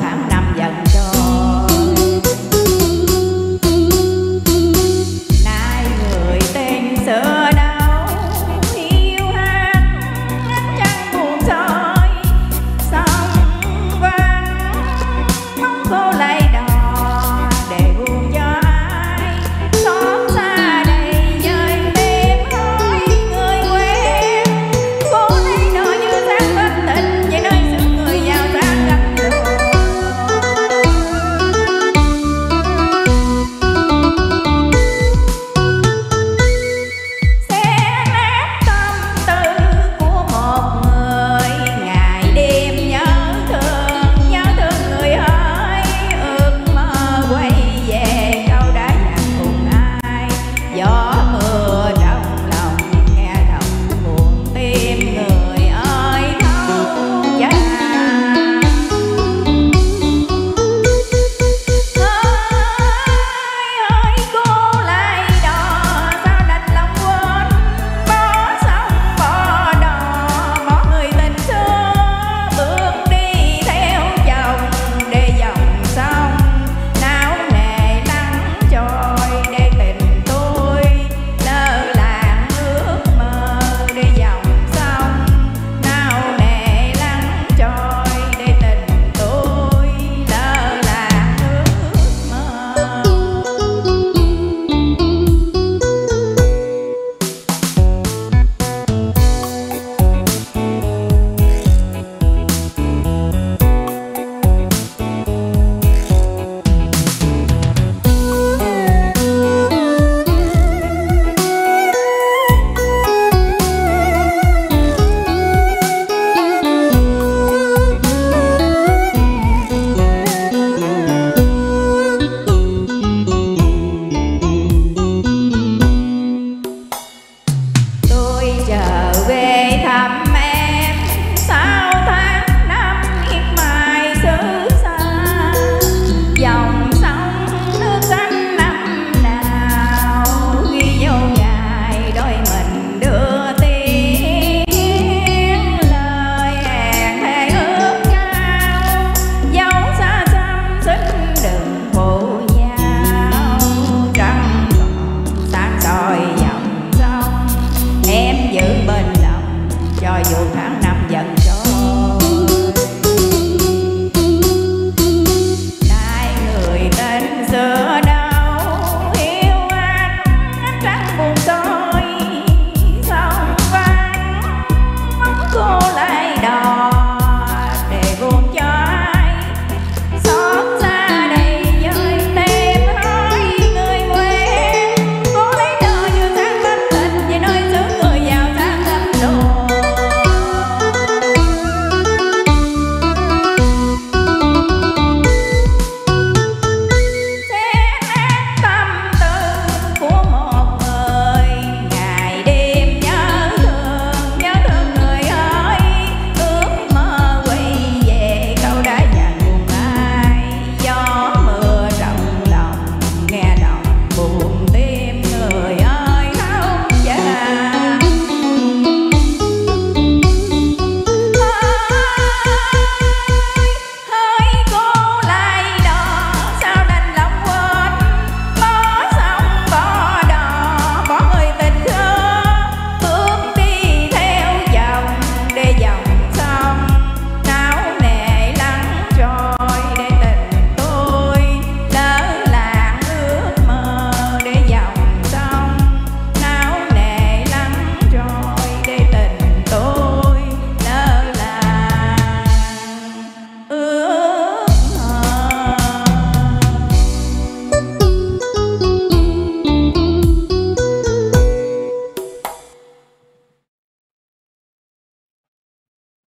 tháng năm